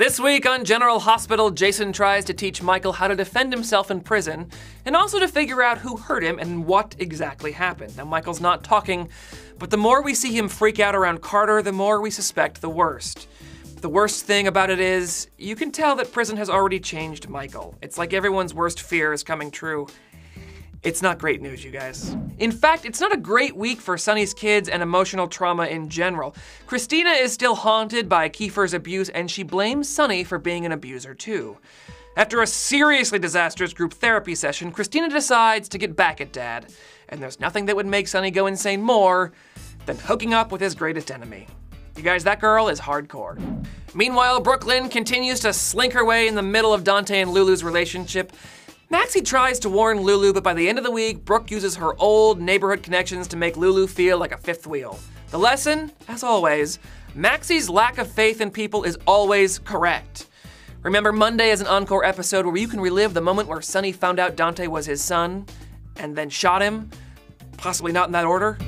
This week on General Hospital, Jason tries to teach Michael how to defend himself in prison and also to figure out who hurt him and what exactly happened. Now, Michael's not talking, but the more we see him freak out around Carter, the more we suspect the worst. The worst thing about it is, you can tell that prison has already changed Michael. It's like everyone's worst fear is coming true. It's not great news, you guys. In fact, it's not a great week for Sonny's kids and emotional trauma in general. Kristina is still haunted by Kiefer's abuse, and she blames Sonny for being an abuser too. After a seriously disastrous group therapy session, Kristina decides to get back at Dad, and there's nothing that would make Sonny go insane more than hooking up with his greatest enemy. You guys, that girl is hardcore. Meanwhile, Brook Lynn continues to slink her way in the middle of Dante and Lulu's relationship. Maxie tries to warn Lulu, but by the end of the week, Brook uses her old neighborhood connections to make Lulu feel like a fifth wheel. The lesson, as always, Maxie's lack of faith in people is always correct. Remember Monday as an encore episode where you can relive the moment where Sonny found out Dante was his son and then shot him? Possibly not in that order.